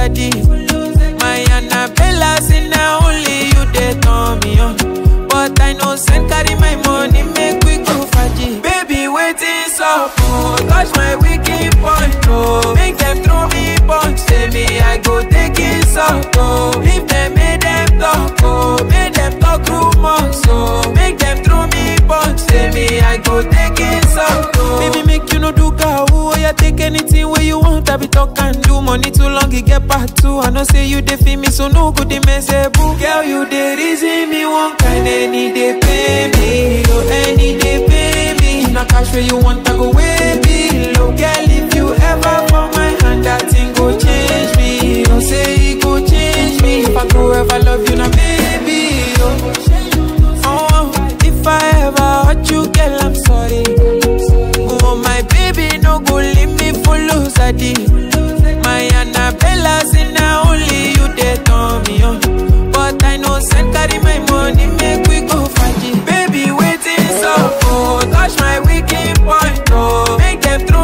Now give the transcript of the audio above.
steady. My Anabella say now only you they turn me on. But I know send carry my money, make we go faji. Baby, waiting so oh, touch my wicked point, oh. Make them throw me punch, say me I go take it so oh. Leave them, make them talk, oh. Make them talk rumors, so oh. Make them throw me punch, say me I go take it so oh. Baby, make you no do cow, oh yeah, take anything where you want, I be talking money too long, it get part two. I know say you dey feel me, so no good, they mess, boo. Girl, you dey reason me one kind, any day. send carry my money, make we go find it. Baby, waiting so full, touch my weak point, oh, make them through.